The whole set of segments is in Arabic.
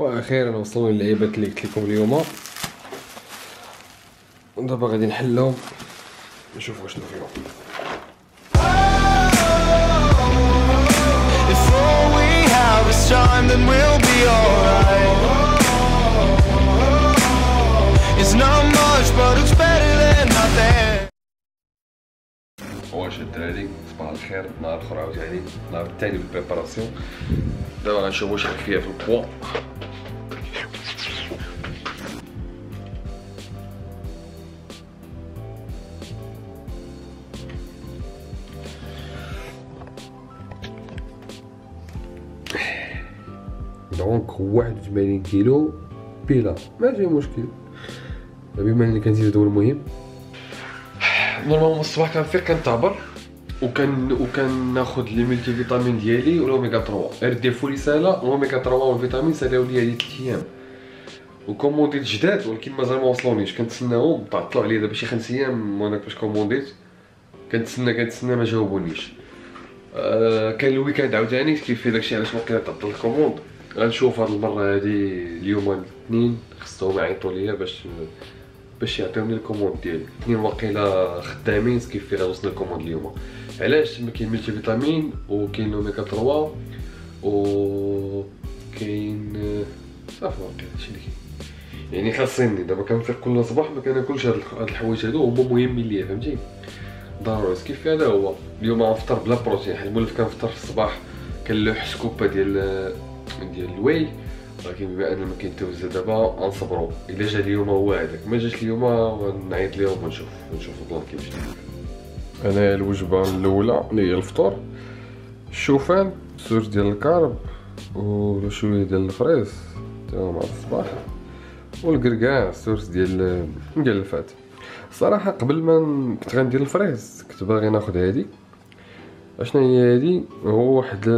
وأخيرا وصلوا للعيبات اللي قلت لكم اليوم ودابا غادي نحلهم نشوفوا شنو فيهم If all we have is time, then we'll be alright. It's not much, but it's better than nothing. واش الدراري صباح الخير نهار اخر عاوتاني النهار الثاني في ال préparation دابا غنشوفو واش فيها في ال poids donc 81 كيلو بلا ماشي مشكل. بما اني كنزيد هذا هو المهم؟ normalement الصباح كنفيق كنتعبر وكان وكان ناخذ les multivitamines ديالي والأوميغا 3 غير ديفو لي سالا الاوميغا 3 والفيتامين سالاو لي هادي 3 أيام. وكومونديت جداد ولكن مازال ما وصلونيش. كنتسناهم طلعوا عليا دابا شي خمس أيام وأنا باش كومونديت. كنتسنى كنتسنى ما جاوبونيش. آه كان ال week-end عاوتاني كيف في داكشي علاش واقيلا تعطل ال commande؟ غنشوف هاد المرة هادي اليوم الاثنين خصهم يعيطوا ليا باش باش يعطيوني ال commande ديالي. اثنين واقيلا خدامين كيف في غنوصل ال commande اليوم. علاش؟ ما كاين multivitamines وكاين الاوميغا 3 و كاين صافي واقيلا هادشي اللي كاين. يعني خاصني دابا كنفيق كل صباح ما كناكلش هاد الحوايج هادو هما مهمين ليا فهمتي؟ ضروري كيف هذا هو. اليوم غنفطر بلا بروتين حيت مولف كنفطر في الصباح كنلوح سكوبة ديال ديال ال whey ولكن بما ان ما كاين توزه دابا غنصبروا إلا جا اليوم هو هذاك. ما جاش اليوم غنعيط ليهم ونشوف نشوف ال plan كيفاش أنا الوجبة الأولى اللي هي الفطور. الشوفان source ديال ال carbs وشوية ديال الفريز تمام مع الصباح. والكركاع source ديال ديال ال fat. صراحة قبل ما كنت غندير الفريز كنت باغي ناخد هادي. اشنا هي هادي؟ هو واحد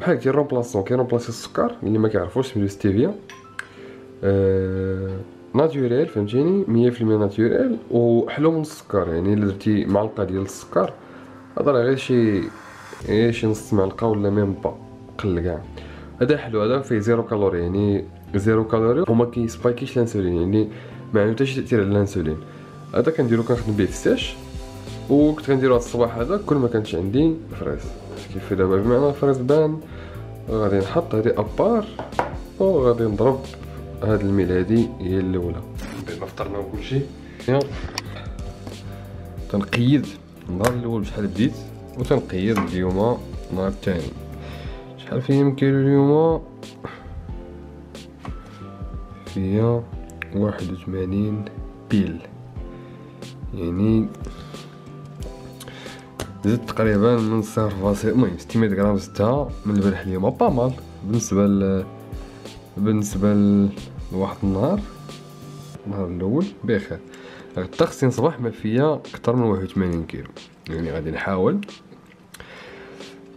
بحال كي remplaçant كي remplacer السكر اللي ما كيعرفوش سميتو ستيفيا آه naturel فهمتيني مية في المية naturel وحلو من السكر يعني الا درتي معلقة ديال السكر هضر غير شي غير شي نص معلقة ولا même pas قل كاع هذا حلو هذا فيه zéro calorie يعني zéro calorie وما كي spike يش الانسولين يعني ما عنده حتى شي تاثير على الانسولين هذا كنديرو كنخدم به في la sèche وكنت كنديرو هاد الصباح هذا كل ما كانش عندي فريز كيف دابا بمعنى الفريز بان غادي نحط هادي à part وغادي نضرب هاد ال meal هادي هي الأولى. بما فطرنا وكلشي. تنقيد النهار الأول بشحال بديت وتنقيد اليوم النهار الثاني شحال فيا من كيلو اليوم؟ فيا واحد وثمانين بيل. يعني زدت تقريبا من صفر فاصل المهم 600 غرام زدتها من البارح اليوم. با مال بالنسبة ل بالنسبة ل- لواحد النهار النهار الأول بخير. غدا خصني صباح ما فيا أكثر من واحد وثمانين كيلو. يعني غادي نحاول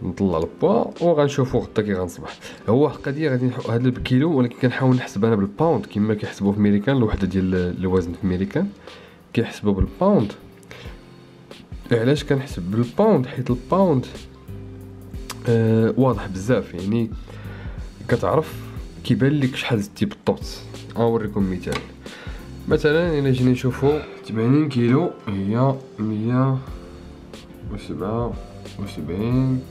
نطلع البوا وغنشوفو غدا كي غنصبح. هو القضية غادي نحو هذا بالكيلو ولكن كنحاول نحسب أنا بال pound كما كيحسبوا في ميريكان الوحده ديال الوزن في ميريكان كيحسبوا بال pound علاش كنحسب بال pound حيت ال pound آه واضح بزاف. يعني كتعرف كيبان لك شحال زدتي بالضبط اوريكم مثال. مثلا إلا جينا نشوفو 80 كيلو هي 177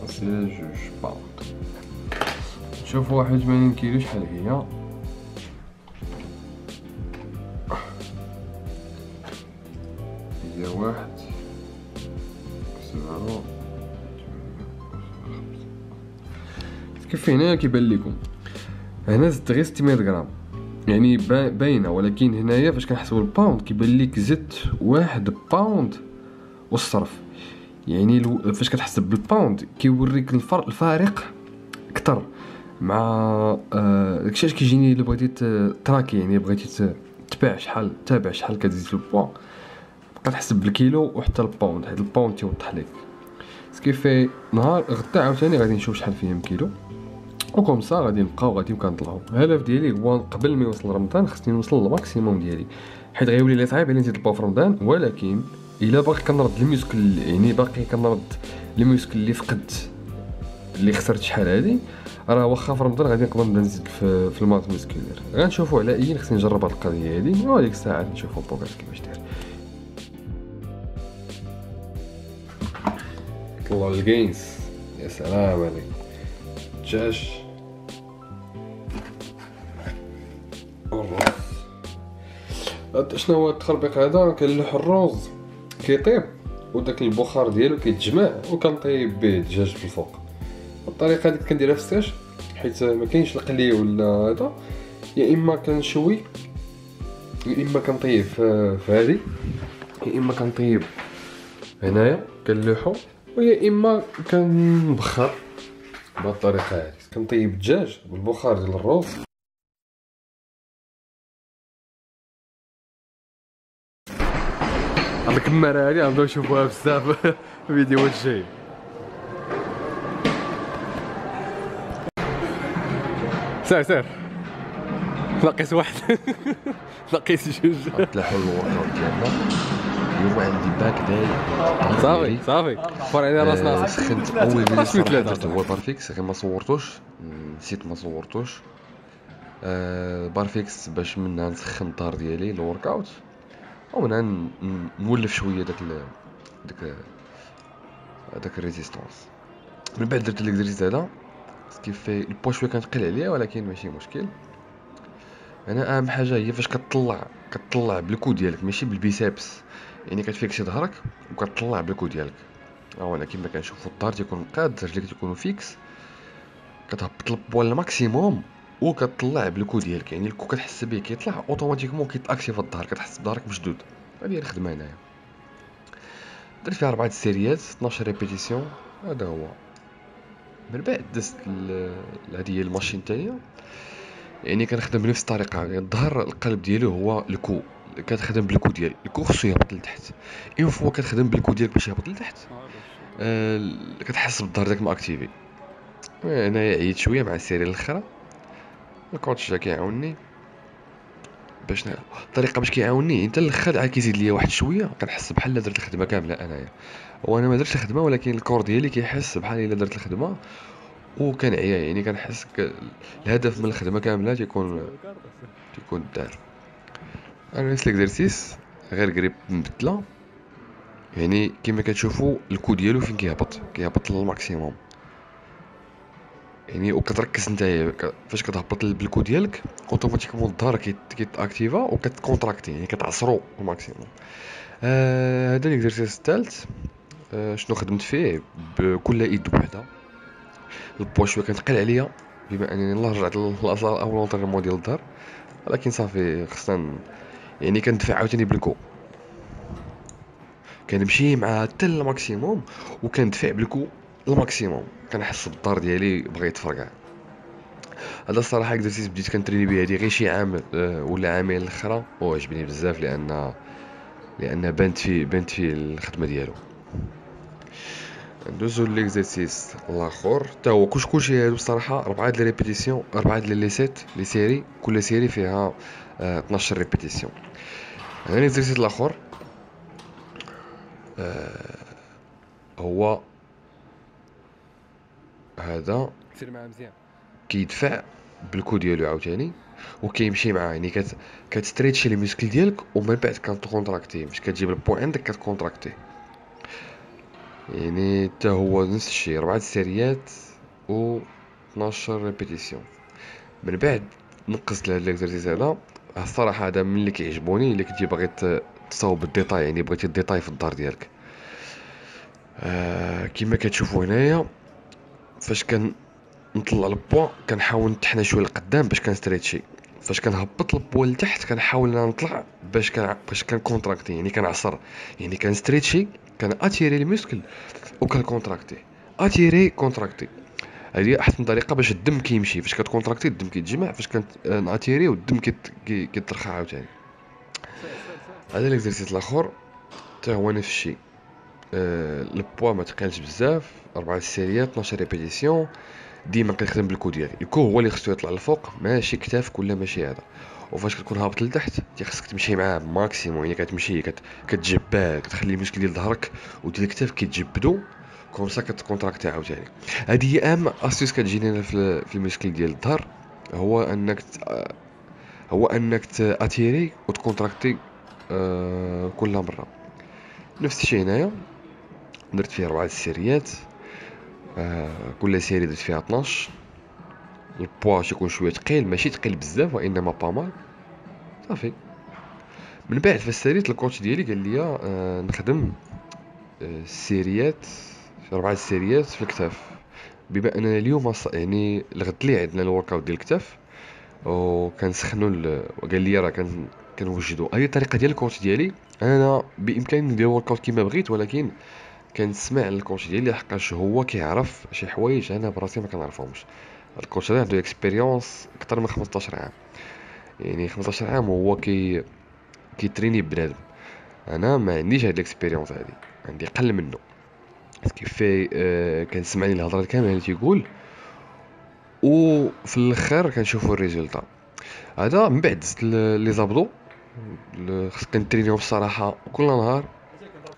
فاصلة جوج pound شوفوا واحد وثمانين كيلو شحال هي؟ كيف هنا كيبان لكم هنا زدت غير 600 غرام. يعني با- باينة ولكن هنايا فاش كنحسبوا ال pound كيبان لك زدت واحد pound والصرف. يعني فاش كتحسب بال pound كيوريك الفرق الفارق أكثر مع آه، داكشي علاش كيجيني إلا بغيتي ت tracker يعني بغيتي تباع شحال تابع شحال كتزيد في البوا. بقى تحسب بالكيلو وحتى ال pound حيت ال pound تيوضح لك ce qui fait نهار غدا عاوتاني غادي نشوف شحال فيه كيلو. و comme ça غادي نبقاو غادي كنطلعو الهدف ديالي هو قبل ما يوصل رمضان خصني نوصل لل maximum ديالي. حيت غيولي لي صعيب علي نزيد الباو في رمضان ولكن إلا باقي كنرد ال muscle يعني باقي كنرد ال muscle اللي فقدت اللي خسرت شحال هادي راه واخا في رمضان غادي نقدر نبدا نزيد في, في la masse musculaire غنشوفوا على اي خصني نجرب هاد القضية هادي وديك الساعة نشوفوا بوكاس كيفاش داير. طلعوا الجينز يا سلام عليك. دجاج هاد شنو هو التخربيق هذا؟ كنلوح الروز. كيطيب. وداك البخار ديالو كيتجمع وكنطيب به الدجاج في الفوق الطريقة هذيك كنديرها في الساج حيت ما كاينش القلي ولا هذا. يا إما كنشوي يا إما كنطيب في هذه. يا إما كنطيب هنايا كنلوحو. ويا إما كنبخر بهاد الطريقة هذه. كنطيب الدجاج بالبخار ديال الروز. هاد الكمارة هادي غنبداو نشوفوها بزاف في الفيديوهات الجاية سير سير. لقيت واحد. لقيت جوج. تلاحوا ال work ديالنا. اليوم عندي back day صافي صافي. فور علينا راسنا سخنت اول فيديو. درت هو barre fixe غير ما صورتوش. نسيت ما صورتوش. آه، barre fixe باش منها نسخن الظهر ديالي ال workout ومنها ن- ن- نولف شوية داك ال... داك داك ال résistance من بعد درت l'exercice هذا كيف في البوا شوية كنثقل عليا ولكن ماشي مشكل. أنا أهم حاجة هي فاش كتطلع كتطلع بال coude ديالك ماشي بال biceps. يعني كتفيكسي ظهرك وكتطلع بال coude ديالك. اولا كيما كنشوفو الظهر تيكون قاد رجليك تيكونوا fixe. كتهبط ال poids ال maximum. وكتطلع بال coude ديالك يعني ال coude كتحس به كيطلع automatiquement كيت activer الظهر كتحس بظهرك مشدود. هذه هي الخدمة هنايا. درت فيها أربعة سيريات 12 répétitions هذا هو. من بعد دزت هذه هي ال machine الثانية يعني كنخدم بنفس الطريقة يعني الظهر القلب ديالو هو ال coude. كتخدم بالكو ديالك الكو خصو يهبط لتحت. une fois كتخدم بال coude ديالك باش يهبط لتحت آه، كتحس بالظهر داك activé انايا عييت شوية مع ال série الأخرى. ال coach كيعاوني باش ن... الطريقة باش كيعاوني انت الآخر عاد كيزيد ليا واحد شوية كنحس بحال درت الخدمة كاملة أنايا. وأنا ما درتش الخدمة ولكن ال corps ديالي كيحس بحال إلا درت الخدمة. وكنعيا يعني كنحس ك... الهدف من الخدمة كاملة تيكون تيكون دار أنا نفس ال exercice غير grip مبدله يعني كما كتشوفوا ال coude ديالو فين كيهبط؟ كيهبط لل maximum. يعني وكتركز نتايا فاش كتهبط بال coude ديالك automatiquement الظهر كيت كيت activer وكت contracter يعني كتعصرو ال maximum. آه هذا ال exercice الثالث. آه شنو خدمت فيه؟ بكل إيد بوحدها البوا شوية كنثقل عليا بما أنني يالله رجعت ل la salle ou l'entraînement ديال الظهر ولكن صافي خصنا يعني كندفع عاوتاني بال coude كنمشي مع حتى ال maximum وكندفع بال coude ال maximum كنحس بالظهر ديالي بغا يتفرقع. هذا الصراحة exercice بديت كنتريني به هادي غير شي عام آه، ولا عامين الأخرى. وعجبني بزاف لأن لأن بانت فيه بانت فيه الخدمة ديالو. ندوزو l'exercice الآخر. حتى هو كلش كلشي هادو الصراحة اربعه د répétitions اربعه د les sets les séries كل série فيها آه، 12 répétitions هذا ال exercice الآخر. آه، هو هذا سير معاه مزيان. كيدفع بال coude ديالو عاوتاني وكيمشي معاه. يعني كت كت stretcher les muscles ديالك ومن بعد كت contracter. باش كتجيب البو عندك كت contracter. يعني حتى هو نفس الشيء ربعة سيريات و 12 répétitions. من بعد نقصت لهاد ال exercice هذا. الصراحة هذا من اللي كيعجبوني اللي كنتي باغي تصاوب بال détail يعني بغيتي ال détail في الظهر ديالك. آه كما كتشوفوا هنايا فاش كان نطلع البوا كنحاول نتحنى شوية لقدام باش كن stretcher. فاش كنهبط البوا لتحت كنحاول نطلع باش كان باش كن contracter يعني كنعصر. يعني كن stretcher كن étirer ال muscle وكن contracter étirer contracter. هذه أحسن طريقة باش الدم كيمشي. فاش كت contracter الدم كيتجمع. فاش كنت ن étirer والدم كيت- كي- كيترخى عاوتاني. هذا ال exercice الأخر. حتى هو نفس الشيء. آه البوا ما تقالش بزاف اربعة سيريات 12 répétitions ديما كنخدم بالكو ديالي الكو هو اللي خصو يطلع للفوق ماشي كتافك ولا ماشي هذا وفاش كتكون هابط لتحت خصك تمشي معاه maximum يعني كتمشي كت... كتجباه كتخلي ال muscle ديال ظهرك وديال كتافك كيتجبدوا كورسا كتكونتراكتي عاوتاني هادي هي اهم astuces كتجيني أنا في ال muscle ديال الظهر هو انك ت- هو انك تاتيري وتكونتراكتي آه، كل مره نفس الشيء هنايا درت فيه ربعة السيريات آه، كل série درت فيها 12 البوا تيكون شوية ثقيل ماشي ثقيل بزاف وإنما pas mal. صافي. من بعد فساليت الكوتش ديالي قال لي آه، نخدم آه، السيريات ربعة السيريات في الكتاف. بما اننا اليوم يعني الغد لي عندنا ال workout ديال الكتاف وكنسخنوا ال- وقال لي راه كن كنوجدوا هذه الطريقة ديال الكوتش ديالي؟ أنا بإمكاني ندير workout كيما بغيت ولكن كنسمع للكوتش ديالي لحقاش هو كيعرف شي حوايج أنا براسي ما كنعرفهمش. الكوتش هذا عنده expérience أكثر من 15 عام. يعني 15 عام وهو كي كيتريني بنادم. أنا ما عنديش هاد ال expérience هادي. عندي قل منه. كيف آه كنسمعني الهضرة كاملة اللي تيقول وفي الآخر كنشوفوا ال résultat. هذا من بعد زدت les abdos ل- خص كنترينيهم الصراحة كل نهار.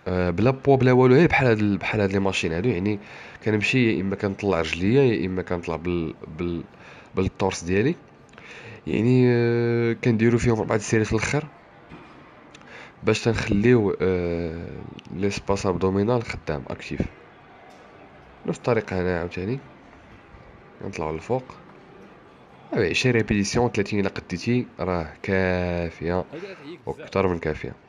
بلا بوا بلا والو غير بحال هاد ال- بحال هاد لي ماشين هادو يعني كنمشي يا إما كنطلع رجليا يا إما كنطلع بال بال بال torse ديالي. يعني آه، كنديرو فيهم ربعة السيريات في الأخر باش تنخليو آه، l'espace abdominal خدام actif. نفس الطريقة هنا عاوتاني. نطلعو للفوق. أبي 20 répétitions 30 إلا قديتي راه كافية. وأكثر من كافية.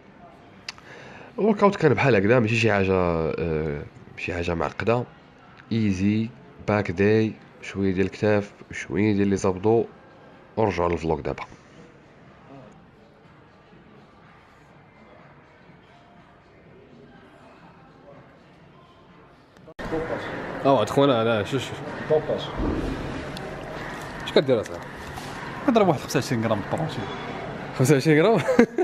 ال workout كان بحال هكذا ماشي شي حاجة آه، شي حاجة معقدة. easy back day شوية ديال الكتاف شوية ديال les abdos ورجعوا لل vlog دابا. آه خونا لا شوف شوف اش كدير اصاحبي نضرب واحد 25 غرام بروتين 25 غرام؟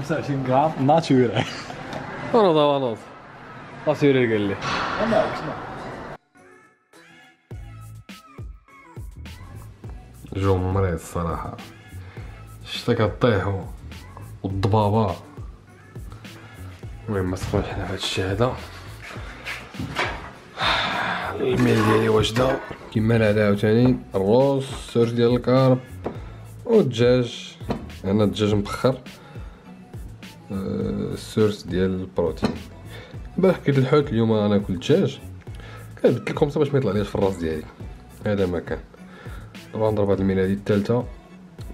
25 غرام ناتورال ونوض ونوض اسيري قال لي. جو مريض الصراحة الشتا كطيحو والضبابة. المهم ما تسخنوش حنا في هادشي هذا؟ ال meal ديالي واجدة كيما العادة عاوتاني. الروز ال source ديال ال carb والدجاج. أنا الدجاج مبخر ال source ديال البروتين. البارح كلت الحوت اليوم أنا ناكل الدجاج كنبدل لكم باش ما يطلعليش في الراس ديالي. هذا ما كان. طبعا نضرب هاد ال meal هادي الثالثة.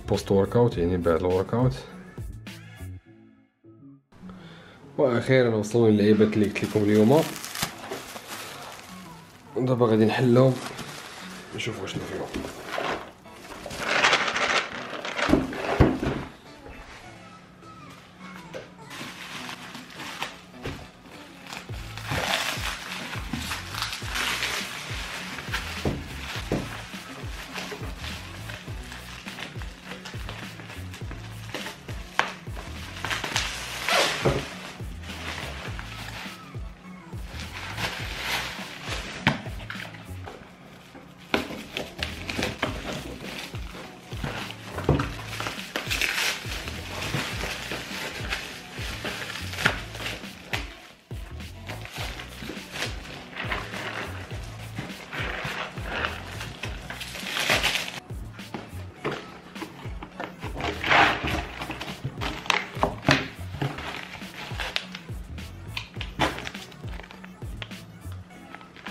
post workout يعني بعد ال workout وأخيرا وصلوا للعيبات اللي قلت لكم اليوم. دابا غادي نحلهم. نشوفوا شنو فيهم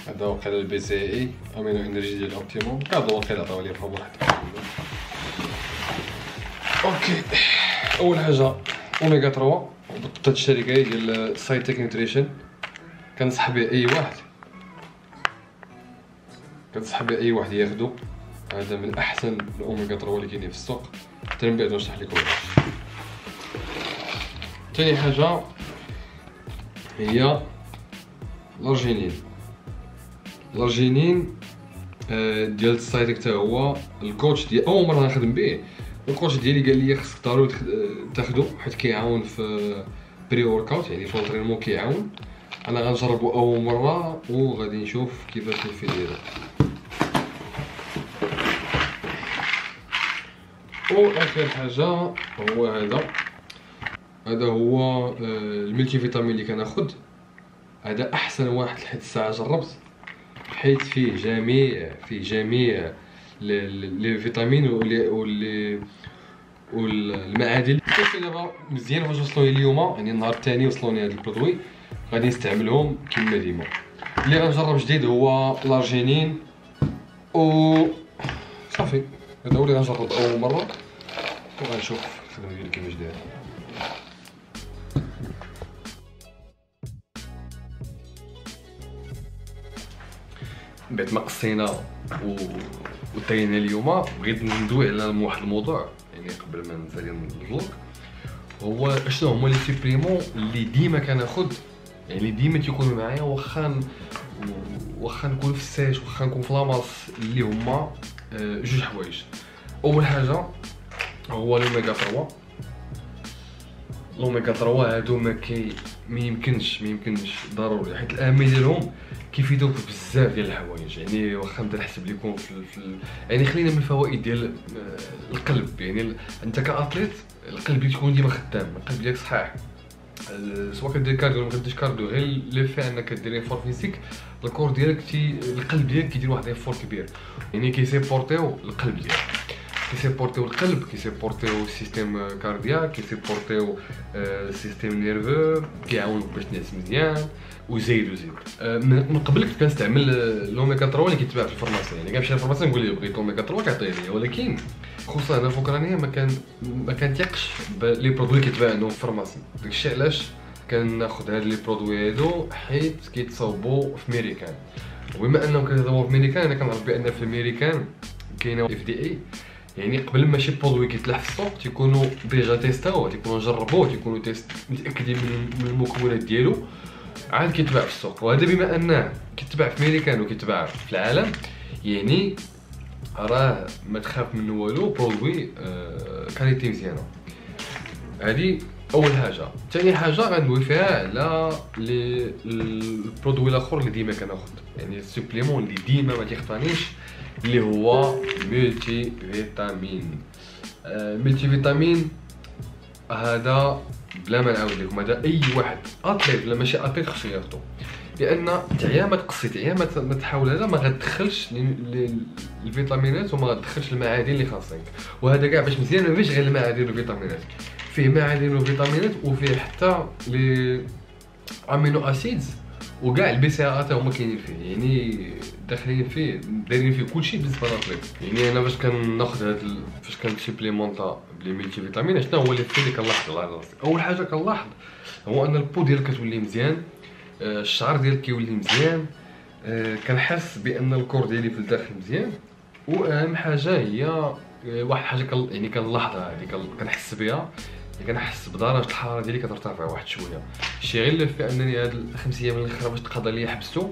هذا وقيلا ال BCAA Amino Energy ديال Optimum. هذا وقيلا عطاو لي بحال واحد ok. أول حاجة أوميغا 3 ضبطت هاد الشركة ديال Scitec Nutrition كنصح بها أي واحد. كنصح بها أي واحد ياخدو. هذا من أحسن الأوميغا 3 اللي كاينين في السوق. حتى من بعد نشرح لكم تاني حاجة هي الأرجينين. الارجينين آه، ديال ال Scitec حتى هو الكوتش ديال أول مرة نخدم به. الكوتش ديالي قال لي خصك ضروري آه، تاخدو حيت كيعاون في pre workout يعني في ال entraînement كيعاون. أنا غنجربو أول مرة وغادي نشوف كيفاش الفيد ديالو. واخر حاجة هو هذا. هذا هو آه، الملتي فيتامين اللي كناخد. هذا أحسن واحد لحد الساعة جربت. حيت فيه جميع فيه جميع لي- فيتامين ولي ولي والمعادن كيف دابا مزيان فاش وصلوا لي اليوم. يعني النهار الثاني وصلوا لي هاد البرودوي. غادي نستعملهم كما ديما. اللي غنجرب جديد هو الارجينين و صافي. هذا هو اللي غنجرب اول مرة. وغنشوف الخدمه ديالي كيفاش بعد ما قصينا و... وتاينا اليوم. بغيت ندوي على واحد الموضوع يعني قبل ما نسالي الفلوق هو شنو هما لي سوبريمون اللي ديما كناخد؟ يعني ديما تيكونوا معايا واخا واخا نكون في ال sèche واخا نكون في la masse اللي هما آه، جوج حوايج. أول حاجة هو الاوميغا 3 الاوميغا 3 هادو ما كي ما يمكنش ما يمكنش ضروري. حيت الاهميه ديالهم كيفيدوك بزاف ديال الحوايج. يعني واخا نبدا نحسب لكم في, في يعني خلينا من الفوائد ديال آه، القلب. يعني أنت ك athlète القلب يكون ديما خدام. القلب ديالك صحيح. سواء كدير cardio ولا ما كديرش cardio غير le fait أنك كدير effort physique ال cœur ديالك تي القلب ديالك كيدير واحد effort كبير. يعني كيسيبورتيو القلب ديالك. كيسيبورتيو القلب كيسيبورتيو ال système cardiaque كيسيبورتيو آه، ال système nerveux كيعاونوك باش تنعس مزيان وزيد وزيد من قبل كنت كنستعمل الاوميغا 3 اللي كيتباع في ال pharmacie يعني كنمشي لل pharmacie نقول له بغيت اوميغا 3 كيعطيه لي ولكن خصوصا هنا في اوكرانيا ما كان ما كنتيقش les produits كيتباع عندهم في ال pharmacie داكشي علاش كناخذ هاد les produits هادو حيت كيتصاوبوا في ميريكان وبما انهم كيتصاوبوا في ميريكان أنا كنعرف بان في ميريكان كاينة FDA يعني قبل ما شي produit كيتلاح في السوق تيكونوا déjà تيستاوه تيكونوا جربوه تيكونوا test متأكدين من من المكونات ديالو. عاد كيتباع في السوق وهذا بما انه كيتباع في ميريكان وكيتباع في العالم يعني راه ما تخاف منه والو produit آه qualité مزيانة. هذه أول حاجة. ثاني حاجة غندوي فيها على لي ال produit الأخر اللي ديما كناخذ يعني ال supplément اللي ديما ما تيخطانيش اللي هو multivitamines آه multivitamines هذا بلا ما نعاود لكم هذا أي واحد athlète ولا ماشي athlète خصو ياخذو لأن تعيا ما تقصي تعيا ما تحاول هذا ما غتدخلش الفيتامينات وما غتدخلش المعادن اللي خاصك وهذا كاع باش مزيان ما فيش غير المعادن والفيتامينات. فيه معادن وفيتامينات وفيه حتى les amino acids وكاع ال BCAA هما كاينين فيه يعني داخلين فيه دايرين فيه كلشي بالنسبة للطبيب يعني أنا فاش كناخذ هاد ال... فاش كن supplémenter ب les multivitamines شنو هو اللي اللي كنلاحظ على راسي. أول حاجة كنلاحظ هو أن ال peau ديالك كتولي مزيان آه، الشعر ديالك كيولي مزيان آه، كنحس بأن ال corps ديالي في الداخل مزيان. وأهم حاجة هي آه، واحد حاجة كن يعني كنلاحظها هذه كن- كنحس بها. كنحس بدرجة الحرارة ديالي كترتفع واحد شوية. الشيء غير اللي في أنني هاد الخمس أيام الاخرى باش تقضى ليا حبستو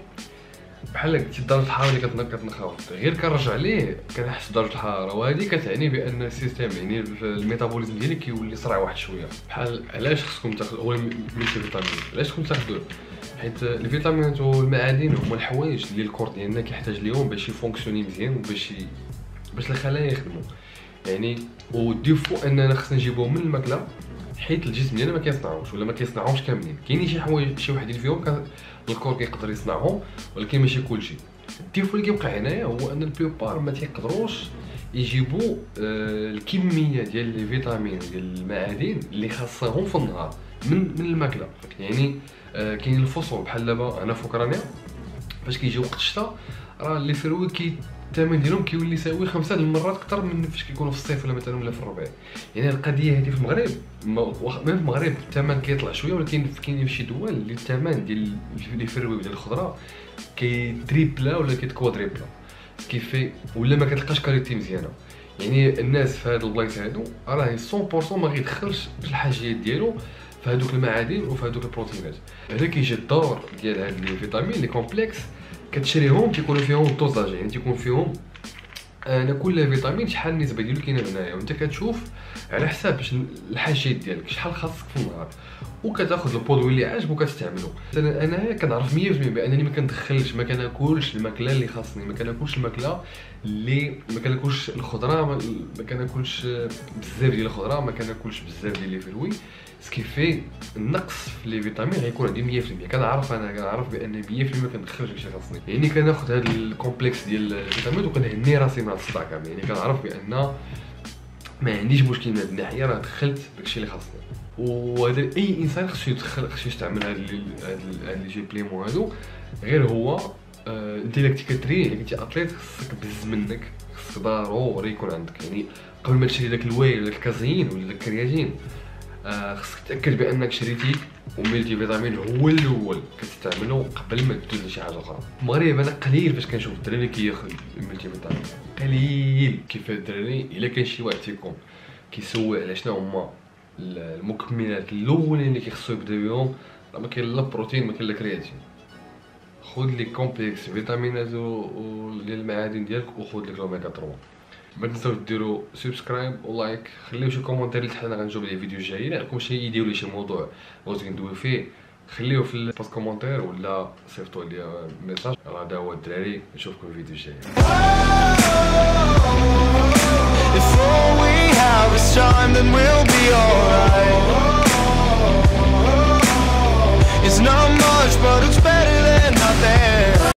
بحال قلتي درجة الحرارة اللي كتن- كتنخفض. غير كنرجع ليه كنحس بدرجة الحرارة. وهذه كتعني بأن ال système يعني ال- métabolisme ديالي كيولي سريع واحد شوية. بحال علاش خصكم تاخذ هو ال multivitamine علاش خصكم تاخذوه حيت الفيتامينات والمعادن هما الحوايج اللي ال corps ديالنا كيحتاج ليهم باش ي fonctionner مزيان وباش. باش الخلايا يخدموا يعني وال défaut أننا خصنا نجيبوهم من الماكلة حيت الجسم ديالنا ما كيصنعهمش ولا ما كيصنعهمش كاملين. كاينين شي حوايج شي وحدين فيهم ال corps كيقدر يصنعهم ولكن ماشي كلشي. ال défaut اللي كيوقع هنايا هو أن la plupart ما تيقدروش يجيبوا آه، الكمية ديال les vitamines ديال المعادن اللي خاصهم في النهار من من الماكلة. يعني آه، كاين الفصول بحال دابا هنا في أوكرانيا فاش كيجي وقت الشتاء راه les fruits كي الثمن ديالهم كيولي يساوي خمسة د المرات أكثر من فاش كيكونوا في الصيف ولا مثلا ولا في الربيع. يعني القضية هذه في المغرب ما- في المغرب الثمن كيطلع شوية ولكن كاين شي دول اللي الثمن ديال les fruits ديال الخضرة كي tripler ولا كيت quadrupler. كيفي ولا ما كتلقاش qualité مزيانة. يعني الناس في هاد البلايص هادو راه 100% ما غيدخلش الحاجيات ديالو في هادوك المعادن وفي هادوك البروتينات. هنا كيجي الدور ديال هاد les vitamines les complexes كتشريهم تيكونوا فيهم ال dosage يعني تيكون فيهم أنا كل فيتامين شحال النسبة ديالو كاينة هنايا وأنت كتشوف على حساب الحاجات ديالك شحال خاصك في النهار. وكتاخذ ال produit اللي عاجبك وكتستعملو. أنا انايا كنعرف 100% بأنني ما كندخلش ما كناكلش الماكلة اللي خاصني ما كناكلش الماكلة اللي ما كناكلش الخضرة ما, كناكلش بزاف ديال الخضرة ما كناكلش بزاف ديال les fruits ce qui fait النقص في les vitamines غيكون عندي 100% كنعرف أنا كنعرف بان 100% ما كندخلش داكشي خاصني يعني كناخذ هذا ال complexe ديال الفيتامين وكنهني راسي من الصداع كامل يعني كنعرف بان ما عنديش مشكل من هذه الناحيه راه دخلت داكشي اللي خاصني وهذا اي انسان خصو يدخل خصو يستعمل هاد هاد les suppléments هادو غير هو انت الا كنتي كتري الا كنتي athlète خصك بز منك خصك ضروري يكون عندك يعني قبل ما تشري داك ال whey ولا ال caséine ولا ال créatine خصك تأكد بأنك شريتي و multivitamine هو الأول. كتستعملو قبل ما تدوز لشي حاجة أخرى. المغرب أنا قليل فاش كنشوف الدراري كياخذ ال multivitamine. قليل. كيف الدراري؟ إلا كان شي واحد تيكون كيسوي على شنو هما المكملات الأولين اللي كيخصو يبدأ بهم؟ راه ما كاين لا بروتين ما كاين لا créatine. خذ les complexes فيتامينات ديال المعادن ديالك وخذ لك الأوميغا 3 ما تنساوش ديروا subscribe و like خليو شي commentaire اللي حنا غنجاوب عليه الفيديو الجاي الا عندكم شي idea ولا شي موضوع بغيتو ندويو فيه خليوه في l'espace commentaire ولا صيفطوا لي message راه هذا هو الدراري نشوفكم في الفيديو الجاي It's not much, but it's better than nothing.